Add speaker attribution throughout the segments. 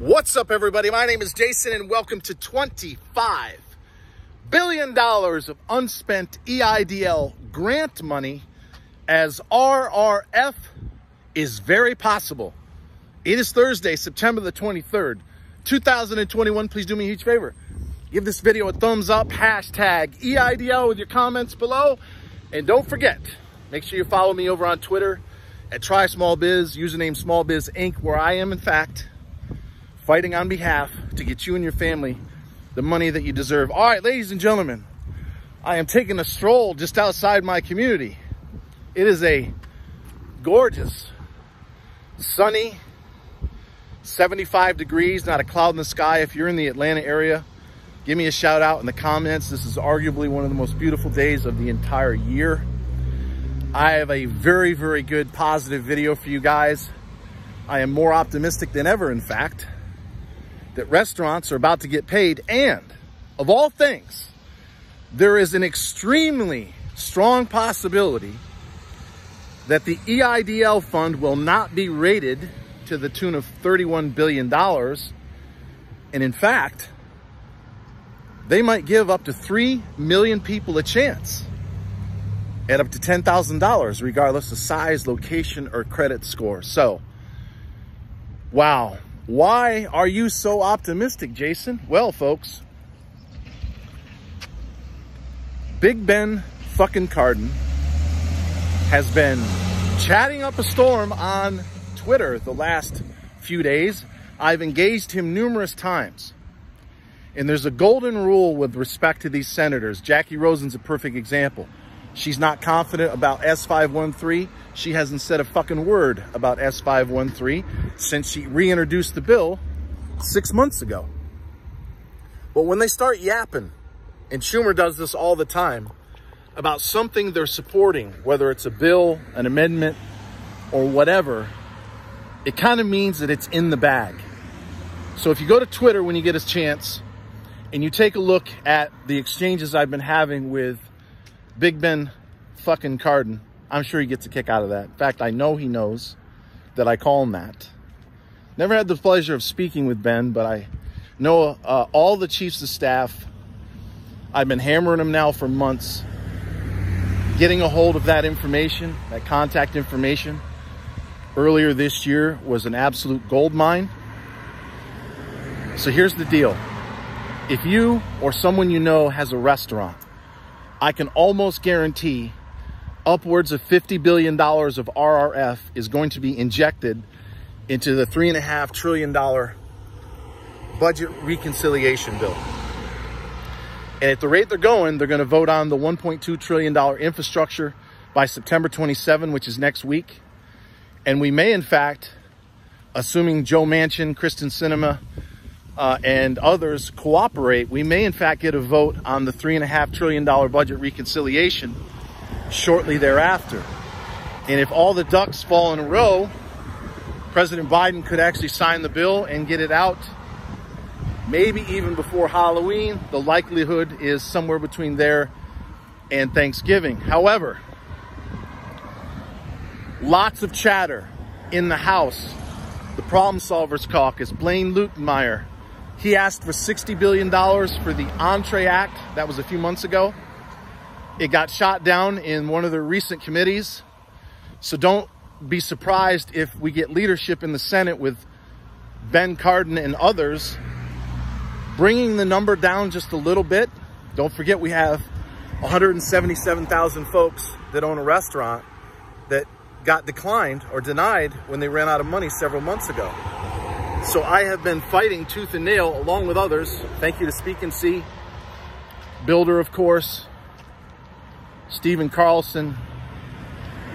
Speaker 1: What's up, everybody? My name is Jason, and welcome to $25 billion of unspent EIDL grant money as RRF is very possible. It is Thursday, September the 23rd, 2021. Please do me a huge favor. Give this video a thumbs up, hashtag EIDL with your comments below. And don't forget, make sure you follow me over on Twitter at Try Small Biz, username Small Biz Inc., where I am, in fact, fighting on behalf to get you and your family the money that you deserve. All right, ladies and gentlemen, I am taking a stroll just outside my community. It is a gorgeous, sunny, 75 degrees, not a cloud in the sky. If you're in the Atlanta area, give me a shout out in the comments. This is arguably one of the most beautiful days of the entire year. I have a very, very good positive video for you guys. I am more optimistic than ever, in fact that restaurants are about to get paid. And of all things, there is an extremely strong possibility that the EIDL fund will not be rated to the tune of $31 billion. And in fact, they might give up to 3 million people a chance at up to $10,000, regardless of size, location, or credit score. So, wow. Why are you so optimistic, Jason? Well, folks, Big Ben fucking Cardin has been chatting up a storm on Twitter the last few days. I've engaged him numerous times. And there's a golden rule with respect to these senators. Jacky Rosen's a perfect example. She's not confident about S513. She hasn't said a fucking word about S513 since she reintroduced the bill six months ago. But when they start yapping, and Schumer does this all the time, about something they're supporting, whether it's a bill, an amendment, or whatever, it kind of means that it's in the bag. So if you go to Twitter when you get a chance and you take a look at the exchanges I've been having with Big Ben fucking Cardin. I'm sure he gets a kick out of that. In fact, I know he knows that I call him that. Never had the pleasure of speaking with Ben, but I know uh, all the chiefs of staff. I've been hammering him now for months, getting a hold of that information, that contact information. Earlier this year was an absolute gold mine. So here's the deal. If you or someone you know has a restaurant I can almost guarantee upwards of $50 billion of RRF is going to be injected into the $3.5 trillion budget reconciliation bill. And at the rate they're going, they're going to vote on the $1.2 trillion infrastructure by September 27, which is next week. And we may, in fact, assuming Joe Manchin, Kyrsten Sinema, uh, and others cooperate, we may in fact get a vote on the $3.5 trillion budget reconciliation shortly thereafter. And if all the ducks fall in a row, President Biden could actually sign the bill and get it out maybe even before Halloween. The likelihood is somewhere between there and Thanksgiving. However, lots of chatter in the House. The Problem Solvers Caucus, Blaine Luetkemeyer, he asked for $60 billion for the Entree Act. That was a few months ago. It got shot down in one of the recent committees. So don't be surprised if we get leadership in the Senate with Ben Cardin and others bringing the number down just a little bit. Don't forget we have 177,000 folks that own a restaurant that got declined or denied when they ran out of money several months ago. So I have been fighting tooth and nail along with others. Thank you to Speak and See, Builder, of course, Stephen Carlson,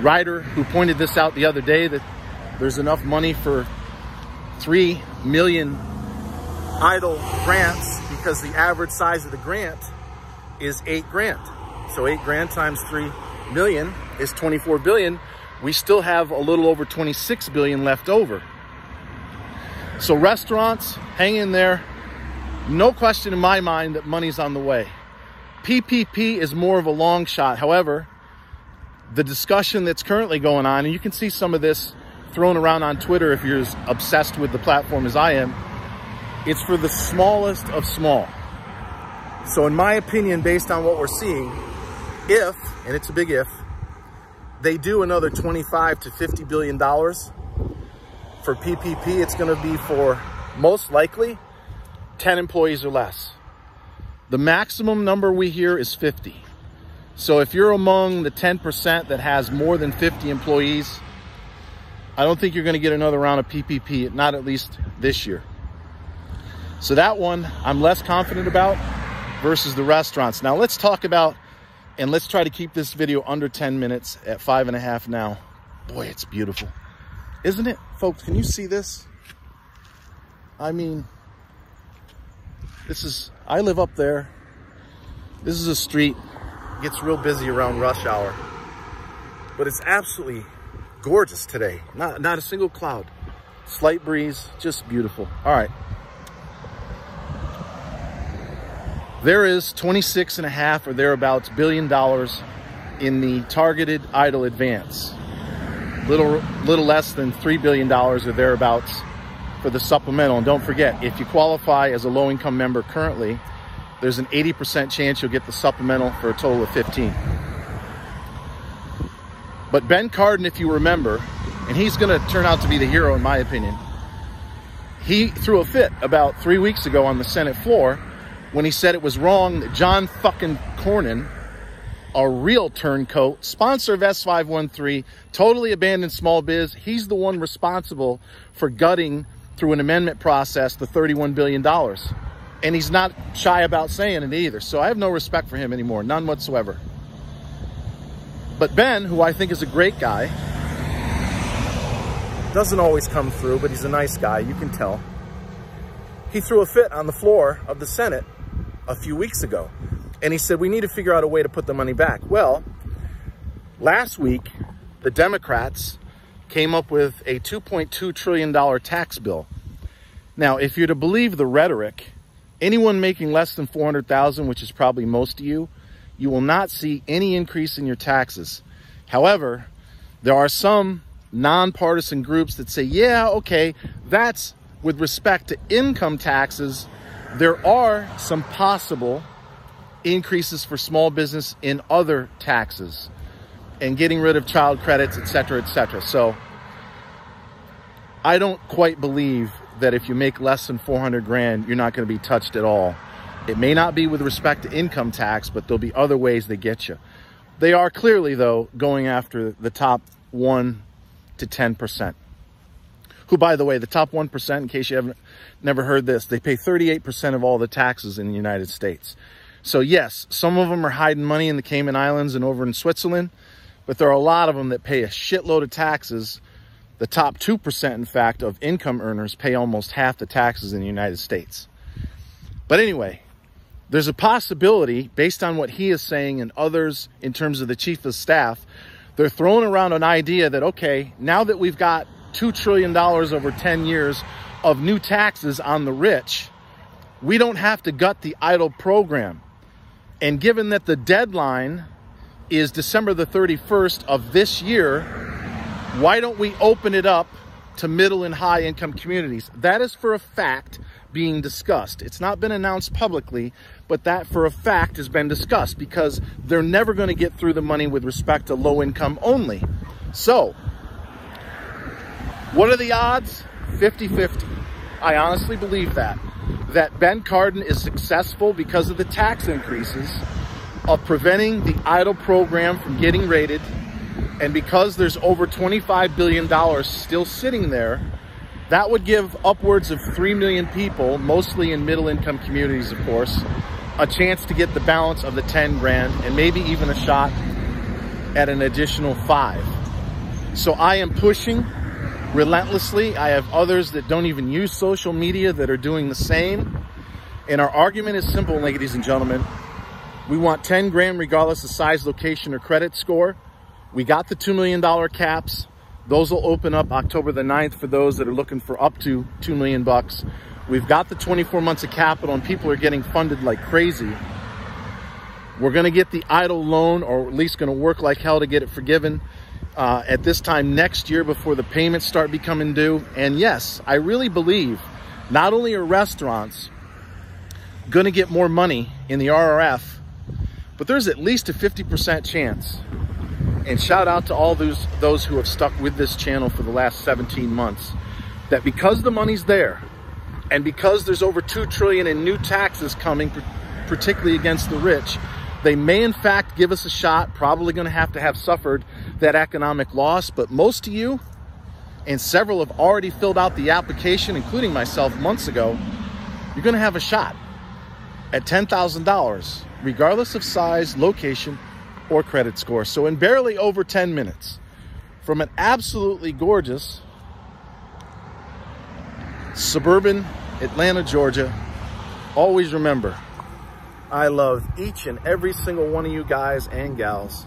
Speaker 1: Ryder, who pointed this out the other day that there's enough money for 3 million EIDL grants because the average size of the grant is 8 grand. So 8 grand times 3 million is 24 billion. We still have a little over 26 billion left over. So restaurants, hang in there. No question in my mind that money's on the way. PPP is more of a long shot. However, the discussion that's currently going on, and you can see some of this thrown around on Twitter if you're as obsessed with the platform as I am, It's for the smallest of small. So in my opinion, based on what we're seeing, if, and it's a big if, they do another 25 to 50 billion dollars for PPP, it's going to be for most likely 10 employees or less. The maximum number we hear is 50. So if you're among the 10% that has more than 50 employees, I don't think you're going to get another round of PPP, not at least this year. So that one I'm less confident about versus the restaurants. Now let's talk about, and let's try to keep this video under 10 minutes at five and a half now. Boy, it's beautiful. Isn't it? Folks, can you see this? I mean, this is, I live up there. This is a street, gets real busy around rush hour, but it's absolutely gorgeous today. Not, not a single cloud. Slight breeze, just beautiful. All right. There is 26 and a half or thereabouts billion dollars in the targeted EIDL advance. Little, little less than $3 billion or thereabouts for the supplemental. And don't forget, if you qualify as a low income member currently, there's an 80% chance you'll get the supplemental for a total of 15. But Ben Cardin, if you remember, and he's going to turn out to be the hero in my opinion, he threw a fit about three weeks ago on the Senate floor when he said it was wrong that John fucking Cornyn, a real turncoat, sponsor of S513, totally abandoned small biz, he's the one responsible for gutting through an amendment process the $31 billion. And he's not shy about saying it either. So I have no respect for him anymore, none whatsoever. But Ben, who I think is a great guy, doesn't always come through, but he's a nice guy, you can tell. He threw a fit on the floor of the Senate a few weeks ago. And he said, we need to figure out a way to put the money back. Well, last week, the Democrats came up with a $2.2 trillion tax bill. Now, if you're to believe the rhetoric, anyone making less than 400,000, which is probably most of you, you will not see any increase in your taxes. However, there are some nonpartisan groups that say, yeah, okay, that's with respect to income taxes. There are some possible increases for small business in other taxes and getting rid of child credits, et cetera, et cetera. So I don't quite believe that if you make less than 400 grand, you're not going to be touched at all. It may not be with respect to income tax, but there'll be other ways they get you. They are clearly, though, going after the top 1 to 10%. Who, by the way, the top 1%, in case you haven't never heard this, they pay 38% of all the taxes in the United States. So yes, some of them are hiding money in the Cayman Islands and over in Switzerland, but there are a lot of them that pay a shitload of taxes. The top 2%, in fact, of income earners pay almost half the taxes in the United States. But anyway, there's a possibility, based on what he is saying and others in terms of the chief of staff, they're throwing around an idea that, okay, now that we've got $2 trillion over 10 years of new taxes on the rich, we don't have to gut the EIDL program. And given that the deadline is December the 31st of this year, why don't we open it up to middle and high income communities? That is for a fact being discussed. It's not been announced publicly, but that for a fact has been discussed because they're never going to get through the money with respect to low income only. So, what are the odds? 50-50. I honestly believe that. That Ben Cardin is successful because of the tax increases of preventing the EIDL program from getting rated and because there's over $25 billion still sitting there that would give upwards of 3 million people, mostly in middle income communities, of course, a chance to get the balance of the 10 grand and maybe even a shot at an additional five. So I am pushing relentlessly. I have others that don't even use social media that are doing the same. And our argument is simple, ladies and gentlemen. We want 10 grand regardless of size, location, or credit score. We got the $2 million caps. Those will open up October the 9th for those that are looking for up to 2 million bucks. We've got the 24 months of capital and people are getting funded like crazy. We're going to get the EIDL loan or at least going to work like hell to get it forgiven uh, at this time next year before the payments start becoming due. And yes, I really believe not only are restaurants going to get more money in the RRF, but there's at least a 50% chance. And shout out to all those, those who have stuck with this channel for the last 17 months, that because the money's there, and because there's over 2 trillion in new taxes coming, particularly against the rich, they may in fact give us a shot, probably gonna have to have suffered that economic loss, but most of you, and several have already filled out the application, including myself months ago, you're gonna have a shot at $10,000, regardless of size, location, or credit score. So in barely over 10 minutes, from an absolutely gorgeous suburban Atlanta, Georgia, always remember, I love each and every single one of you guys and gals.